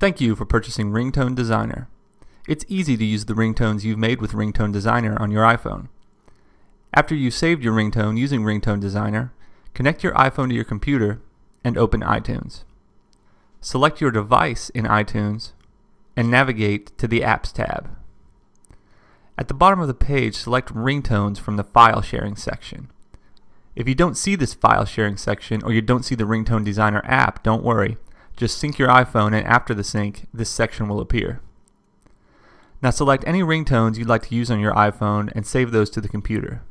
Thank you for purchasing Ringtone Designer. It's easy to use the ringtones you've made with Ringtone Designer on your iPhone. After you've saved your ringtone using Ringtone Designer, connect your iPhone to your computer and open iTunes. Select your device in iTunes and navigate to the Apps tab. At the bottom of the page, select Ringtones from the File Sharing section. If you don't see this file sharing section or you don't see the Ringtone Designer app, don't worry. Just sync your iPhone and after the sync, this section will appear. Now select any ringtones you'd like to use on your iPhone and save those to the computer.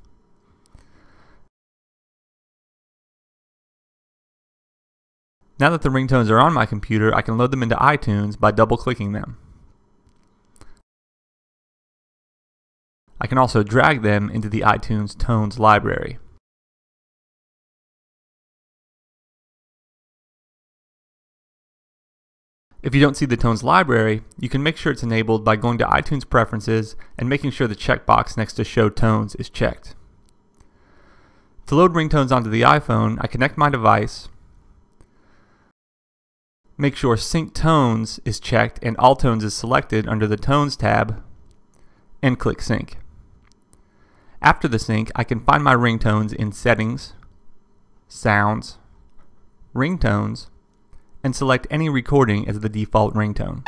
Now that the ringtones are on my computer, I can load them into iTunes by double-clicking them. I can also drag them into the iTunes Tones library. If you don't see the Tones library, you can make sure it's enabled by going to iTunes Preferences and making sure the checkbox next to Show Tones is checked. To load ringtones onto the iPhone, I connect my device, make sure Sync Tones is checked and All Tones is selected under the Tones tab, and click Sync. After the sync, I can find my ringtones in Settings, Sounds, Ringtones, and select any recording as the default ringtone.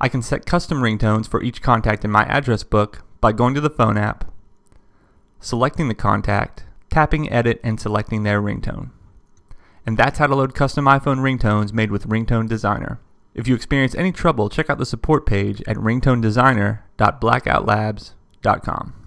I can set custom ringtones for each contact in my address book by going to the phone app, selecting the contact, tapping edit and selecting their ringtone. And that's how to load custom iPhone ringtones made with Ringtone Designer. If you experience any trouble, check out the support page at ringtonedesigner.blackoutlabs.com dot com.